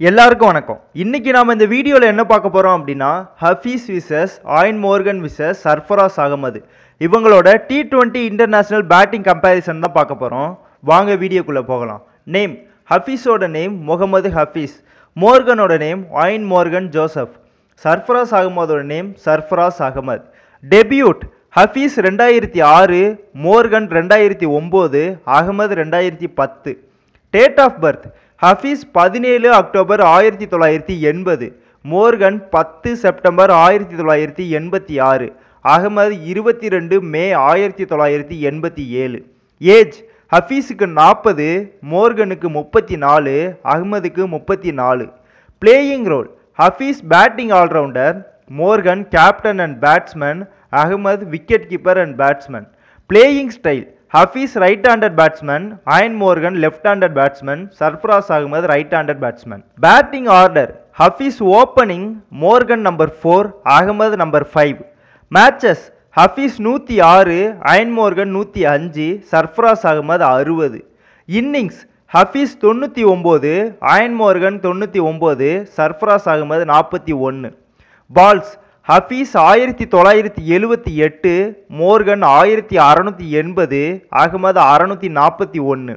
எல்லாருக்கும் வணக்கம். இன்னைக்கு நாம இந்த வீடியோவில் என்ன பார்க்க போறோம் அப்படின்னா Hafeez versus Eoin Morgan versus Sarfaraz Ahmed. இவங்களோட T twenty international batting comparison தான் பார்க்க போறோம். வாங்க வீடியோக்குள்ள போகலாம். நேம் ஹஃபீஸோட name Mohammad Hafeez. மோர்கனோட name Eoin Morgan Joseph. Sarfaraz அகமதோட name Sarfaraz Ahmed. Debut Hafeez ரெண்டாயிரத்தி ஆறு மோர்கன் ரெண்டாயிரத்தி ஒம்பது அகமது ரெண்டாயிரத்தி பத்து. டேட் ஆஃப் பர்த் ஹஃபீஸ் பதினேழு அக்டோபர் ஆயிரத்தி தொள்ளாயிரத்தி எண்பது மோர்கன் பத்து செப்டம்பர் ஆயிரத்தி தொள்ளாயிரத்தி எண்பத்தி ஆறு அகமது இருபத்தி ரெண்டு மே ஆயிரத்தி தொள்ளாயிரத்தி எண்பத்தி ஏழு. ஏஜ் ஹஃபீஸுக்கு நாற்பது மோர்கனுக்கு முப்பத்தி நாலு அகமதுக்கு முப்பத்தி நாலு. Playing role Hafeez batting allrounder Morgan captain and batsman Ahmed wicket keeper and batsman playing style Hafeez right handed batsman Eoin Morgan left handed batsman Sarfaraz Ahmed right handed batsman batting order Hafeez opening Morgan number four Ahmed number five matches Hafeez நூற்றி ஆறு iron Morgan நூற்றி அஞ்சு சர்ஃப்ராஸ் அகமது அறுபது. Innings Hafiz தொண்ணூற்றி ஒம்பது iron Morgan தொண்ணூற்றி ஒம்பது சர்ஃப்ராஸ் அகமது நாற்பத்தி ஒன்று பால்ஸ் ஹஃபீஸ் ஆயிரத்தி தொள்ளாயிரத்தி எழுவத்தி எட்டு மோர்கன் ஆயிரத்தி அறநூற்றி எண்பது அகமது அறநூற்றி நாற்பத்தி ஒன்று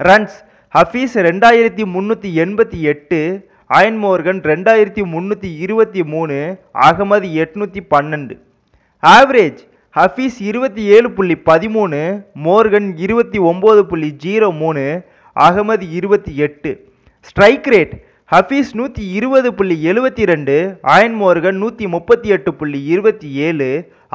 ரன்ஸ் ஹஃபீஸ் ரெண்டாயிரத்தி முந்நூற்றி எண்பத்தி எட்டு அயன் மோர்கன் ரெண்டாயிரத்தி முந்நூற்றி இருபத்தி மூணு அகமது எட்நூற்றி பன்னெண்டு. ஆவரேஜ் ஹஃபீஸ் இருபத்தி ஏழு புள்ளி பதிமூணு மோர்கன் இருபத்தி ஒம்பது புள்ளி ஜீரோ மூணு அகமது இருபத்தி எட்டு. ஸ்ட்ரைக் ரேட் ஹஃபீஸ் நூற்றி இருபது புள்ளி எழுபத்தி ரெண்டு ஆயன் மோர்கன் நூற்றி முப்பத்தி எட்டு புள்ளி இருபத்தி ஏழு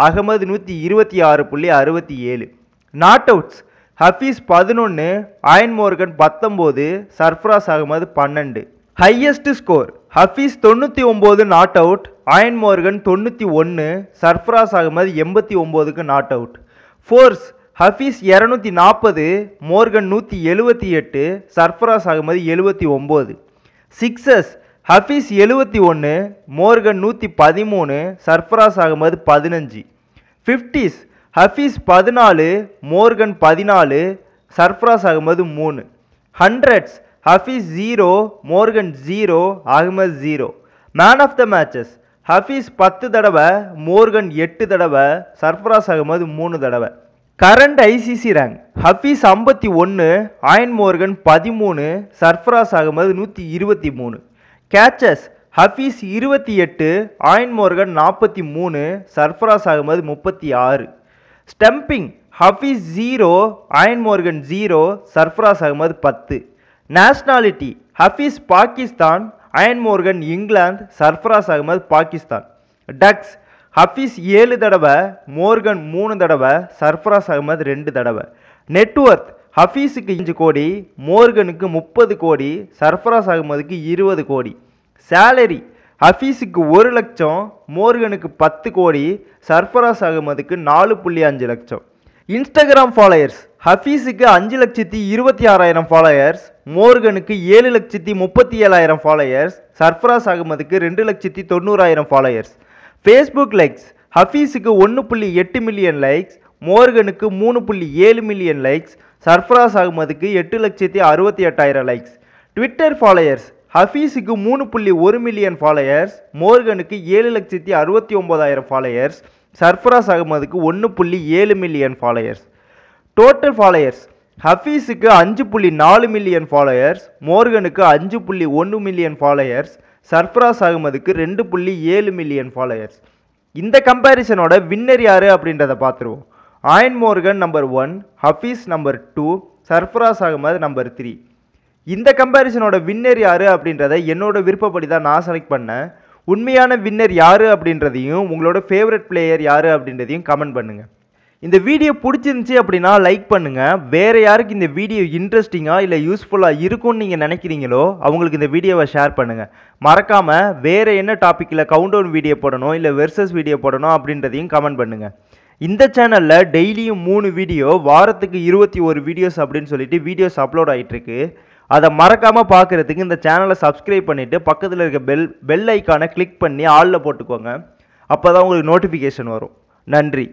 அகமது நூற்றி இருபத்தி ஆறு புள்ளி அறுபத்தி ஏழு. நாட் அவுட்ஸ் ஹஃபீஸ் பதினொன்று ஆயன் மோர்கன் பத்தொம்போது சர்ஃப்ராஸ் அகமது பன்னெண்டு. ஹையஸ்ட் ஸ்கோர் ஹஃபீஸ் தொண்ணூற்றி ஒம்பது நாட் அவுட் ஆயன் மோர்கன் தொண்ணூற்றி ஒன்று சர்ஃப்ராஸ் அகமது எண்பத்தி ஒம்போதுக்கு நாட் அவுட் ஃபோர்ஸ் ஹஃபீஸ் இரநூத்தி நாற்பது மோர்கன் நூற்றி எழுபத்தி எட்டு சர்ஃப்ராஸ் அகமது எழுபத்தி ஒம்பது. சிக்ஸஸ் ஹஃபீஸ் எழுபத்தி ஒன்று மோர்கன் நூற்றி பதிமூணு சர்ஃபராஸ் அகமது பதினஞ்சு. ஃபிஃப்டிஸ் ஹஃபீஸ் பதினாலு மோர்கன் பதினாலு சர்ஃபராஸ் அகமது மூணு. Hundreds Hafeez zero Morgan zero Ahmed zero. Man of the matches Hafeez பத்து தடவை மோர்கன் எட்டு தடவை சர்ஃபராஸ் அகமது மூணு தடவை. கரண்ட் ஐசிசி ரேங்க் ஹஃபீஸ் ஐம்பத்தி ஒன்று ஆயன் மோர்கன் பதிமூணு சர்ஃப்ராஸ் அகமது நூற்றி இருபத்தி மூணு. கேச்சஸ் ஹஃபீஸ் இருபத்தி எட்டு ஆயன் மோர்கன் நாற்பத்தி மூணு சர்ஃப்ராஸ் அகமது முப்பத்தி ஆறு. Stumping Hafeez zero Eoin Morgan zero Sarfaraz Ahmed பத்து. Nationality Hafeez Pakistan Eoin Morgan England Sarfaraz Ahmed Pakistan. Ducks Hafeez ஏழு தடவை மோர்கன் மூணு தடவை சர்ஃபராஸ் அகமது ரெண்டு தடவை. நெட்ஒர்த் ஹஃபீஸுக்கு அஞ்சு கோடி மோர்கனுக்கு முப்பது கோடி சர்ஃபராஸ் அகமதுக்கு இருபது கோடி. சேலரி ஹஃபீஸுக்கு ஒரு லட்சம் மோர்கனுக்கு பத்து கோடி சர்ஃபராஸ் அகமதுக்கு நாலு புள்ளி அஞ்சு லட்சம். இன்ஸ்டாகிராம் ஃபாலோயர்ஸ் ஹஃபீஸுக்கு அஞ்சு லட்சத்தி இருபத்தி ஆறாயிரம் ஃபாலோயர்ஸ் மோர்கனுக்கு ஏழு லட்சத்தி முப்பத்தி ஏழாயிரம் ஃபாலோயர்ஸ் சர்ஃபராஸ் அகமதுக்கு ரெண்டு லட்சத்தி தொண்ணூறாயிரம் ஃபாலோயர்ஸ். ஃபேஸ்புக் லைக்ஸ் ஹஃபீஸுக்கு ஒன்று புள்ளி எட்டு மில்லியன் லைக்ஸ் மோர்கனுக்கு மூணு புள்ளி ஏழு மில்லியன் லைக்ஸ் சர்ஃபராஸ் அகமதுக்கு எட்டு லட்சத்தி அறுபத்தி எட்டாயிரம் லைக்ஸ் ட்விட்டர் ஃபாலோயர்ஸ் ஹஃபீஸுக்கு மூணு புள்ளி ஒரு மில்லியன் ஃபாலோயர்ஸ் மோர்கனுக்கு ஏழு லட்சத்தி அறுபத்தி ஒம்பதாயிரம் ஃபாலோயர்ஸ் சர்ஃபராஸ் அகமதுக்கு ஒன்று புள்ளி ஏழு மில்லியன் ஃபாலோயர்ஸ் டோட்டல் ஃபாலோயர்ஸ் ஹஃபீஸுக்கு அஞ்சு புள்ளி நாலு மில்லியன் ஃபாலோயர்ஸ் மோர்கனுக்கு அஞ்சு புள்ளி ஒன்று மில்லியன் ஃபாலோயர்ஸ் சர்ஃப்ராஸ் அகமதுக்கு ரெண்டு புள்ளி ஏழு மில்லியன் ஃபாலோயர்ஸ் இந்த கம்பேரிசனோட வின்னர் யார் அப்படின்றத பார்த்துருவோம் Eoin Morgan number one Hafeez number two Sarfaraz Ahmed number three இந்த கம்பேரிசனோட வின்னர் யார் அப்படின்றத என்னோட விருப்பப்படி தான் நான் செலக்ட் பண்ணேன். உண்மையான வின்னர் யார் அப்படின்றதையும் உங்களோட ஃபேவரட் பிளேயர் யார் அப்படின்றதையும் கமெண்ட் பண்ணுங்கள் இந்த வீடியோ பிடிச்சிருந்துச்சி அப்படின்னா லைக் பண்ணுங்கள் வேறு யாருக்கு இந்த வீடியோ இன்ட்ரெஸ்டிங்காக இல்லை யூஸ்ஃபுல்லாக இருக்கும்னு நீங்கள் நினைக்கிறீங்களோ அவங்களுக்கு இந்த வீடியோவை ஷேர் பண்ணுங்கள் மறக்காமல் வேறு என்ன டாப்பிக்கில் கவுண்டவுன் வீடியோ போடணும் இல்லை வெர்சஸ் வீடியோ போடணும் அப்படின்றதையும் கமெண்ட் பண்ணுங்கள் இந்த சேனலில் டெய்லியும் மூணு வீடியோ வாரத்துக்கு இருபத்தி ஒரு வீடியோஸ் அப்படின்னு சொல்லிட்டு வீடியோஸ் அப்லோட் ஆகிட்டுருக்கு அதை மறக்காமல் பார்க்குறதுக்கு இந்த சேனலை சப்ஸ்கிரைப் பண்ணிவிட்டு பக்கத்தில் இருக்க பெல் பெல் ஐக்கானை கிளிக் பண்ணி ஆளில் போட்டுக்கோங்க. அப்போ தான் உங்களுக்கு நோட்டிஃபிகேஷன் வரும். நன்றி.